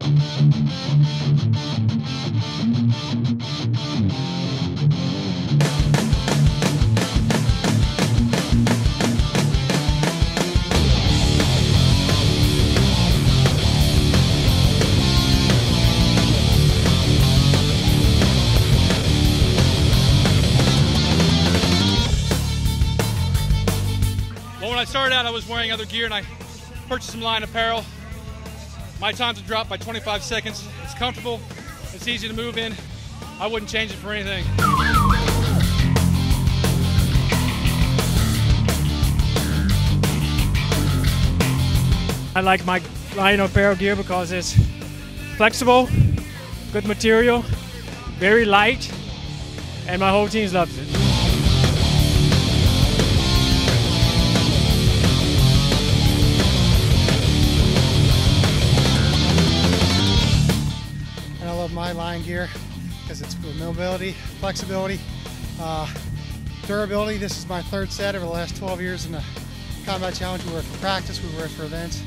Well, when I started out, I was wearing other gear and I purchased some Lion apparel. My times have dropped by 25 seconds. It's comfortable, it's easy to move in. I wouldn't change it for anything. I like my Lion apparel gear because it's flexible, good material, very light, and my whole team loves it. My Lion gear because it's for mobility, flexibility, uh, durability. This is my third set over the last 12 years in the Combat Challenge. We wear it for practice, we wear it for events.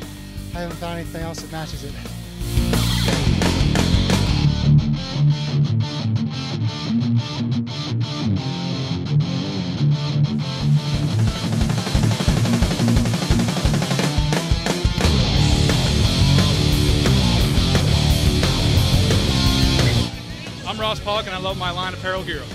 I haven't found anything else that matches it. I'm Ross Pollock and I love my Lion apparel hero.